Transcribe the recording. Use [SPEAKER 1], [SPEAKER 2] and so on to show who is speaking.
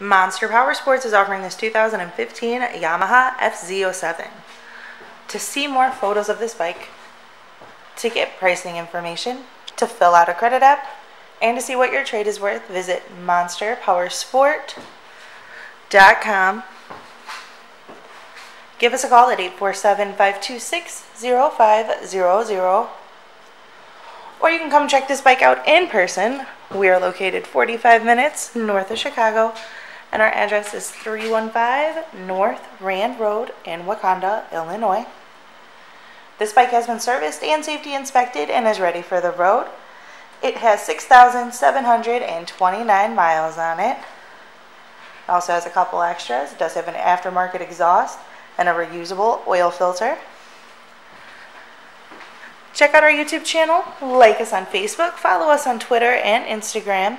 [SPEAKER 1] Monster Power Sports is offering this 2015 Yamaha FZ07. To see more photos of this bike, to get pricing information, to fill out a credit app, and to see what your trade is worth, visit monsterpowersport.com. Give us a call at 847 526 0500 or you can come check this bike out in person. We are located 45 minutes north of Chicago, and our address is 315 North Rand Road in Wauconda, Illinois. This bike has been serviced and safety inspected and is ready for the road. It has 6,729 miles on it. It also has a couple extras. It does have an aftermarket exhaust and a reusable oil filter. Check out our YouTube channel, like us on Facebook, follow us on Twitter and Instagram.